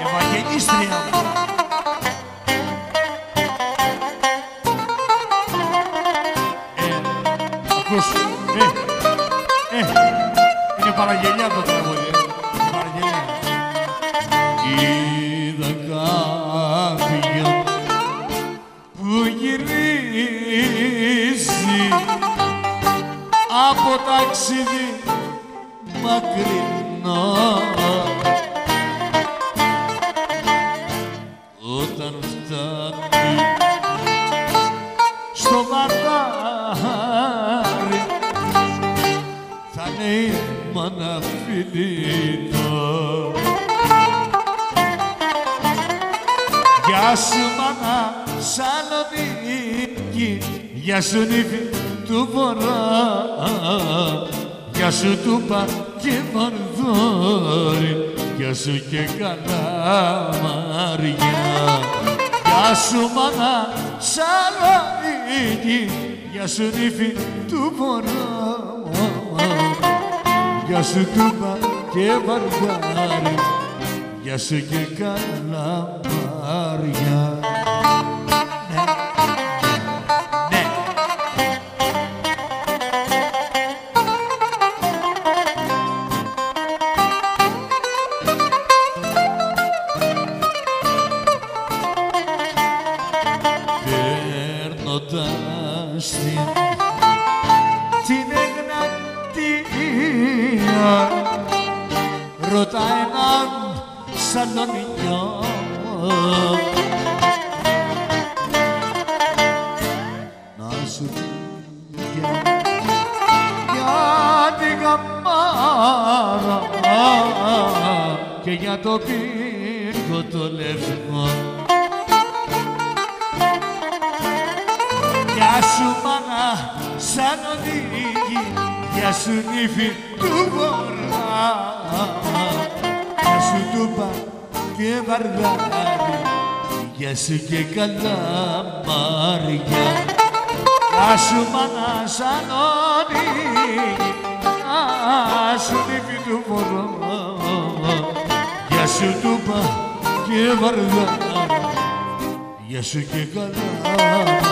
Ευαγγελίστρια μου. Ε, ακούς, ε, ε, είναι παραγγελιά το τραγούδι, ε. Παραγγελιά. Είδα κάποιον που γυρίζει από ταξίδι μακρινό στο μαντάρι θα είναι η μάνα φιλίτο Γεια σου μάνα Σαλονίκη Γεια σου νύφη του Βορρά. Γεια σου τούπα και βαρδόρι Γεια σου και καλαμάρια Γεια σου μάνα Σαλονίκη Γεια σου νύφη του Βορρά Γεια σου τούπα και βαρδάρι Γεια σου και καλαμάρια Παίρνοντας την την Εγνατία. Ρώτα έναν σαλονινιό να σου πει για, για την καμάρα και για το πύργο το λευκό σου μάνα σαν οδήγη, γεια σου νύφη του βορρά. Γεια σου τούπα και βαρδάρι, γεια σου και καλαμάρια. Γεια σου μάνα σαν οδήγη, γεια σου νύφη του βορρά. Γεια σου τούπα και βαρδάρι Γεια σου και καλά